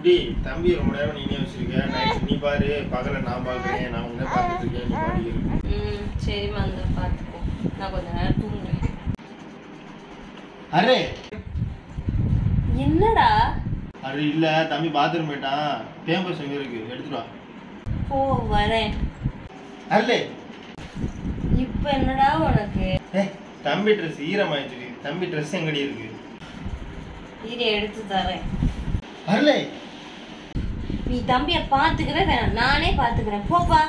இப்படி தம்பி ரொம்ப நேரம் நீனே வச்சிருக்க. நைட் நீ பாரு பகல நான் பாக்குறேன் நான் உன்ன பார்த்துட்டு இருக்கேன் நீ பாடி இருக்கு ம் சரிம்மா அந்த பார்த்துக்கோ நான் கொஞ்ச நேரம் தூங்குறேன். அரே. என்னடா? அது இல்ல தம்பி பாத்ரூம் போயிட்டான். பேம்பஸ் எங்க இருக்கு? எடுத்துட்டு வா. போ வரேன். அரே. இப்போ என்னடா உனக்கு? ஏய், தம்பி ட்ரெஸ் ஈரமாயிடுச்சு தம்பி ட்ரெஸ் எங்கடி இருக்கு? இரு எடுத்து தரேன். அரலே நீ தம்பியை பார்த்துக்கவே வேணாம். நானே பார்த்துக்கிறேன். போப்பா.